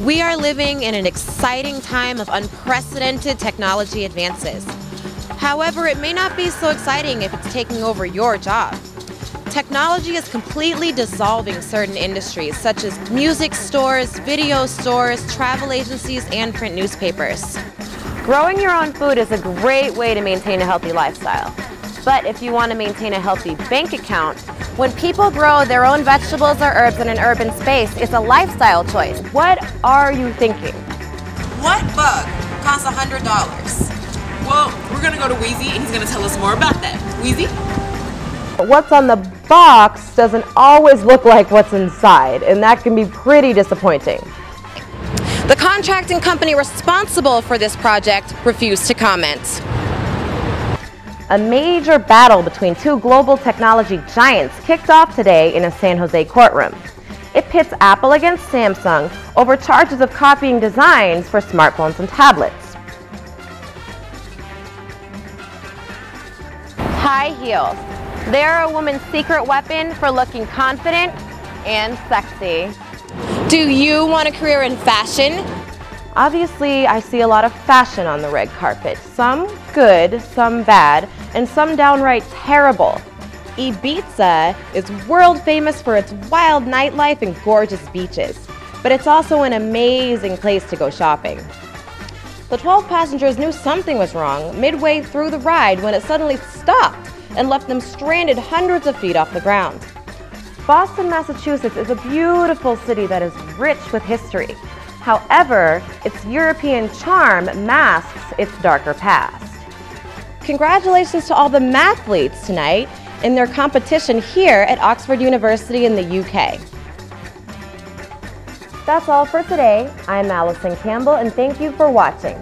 We are living in an exciting time of unprecedented technology advances. However, it may not be so exciting if it's taking over your job. Technology is completely dissolving certain industries such as music stores, video stores, travel agencies, and print newspapers. Growing your own food is a great way to maintain a healthy lifestyle. But if you want to maintain a healthy bank account, when people grow their own vegetables or herbs in an urban space, it's a lifestyle choice. What are you thinking? What bug costs $100? Well, we're gonna go to Wheezy and he's gonna tell us more about that. Wheezy? What's on the box doesn't always look like what's inside, and that can be pretty disappointing. The contracting company responsible for this project refused to comment. A major battle between two global technology giants kicked off today in a San Jose courtroom. It pits Apple against Samsung over charges of copying designs for smartphones and tablets. High heels. They're a woman's secret weapon for looking confident and sexy. Do you want a career in fashion? Obviously, I see a lot of fashion on the red carpet. Some good, some bad, and some downright terrible. Ibiza is world famous for its wild nightlife and gorgeous beaches, but it's also an amazing place to go shopping. The 12 passengers knew something was wrong midway through the ride when it suddenly stopped and left them stranded hundreds of feet off the ground. Boston, Massachusetts is a beautiful city that is rich with history. However, its European charm masks its darker past. Congratulations to all the mathletes tonight in their competition here at Oxford University in the UK. That's all for today. I'm Alison Campbell and thank you for watching.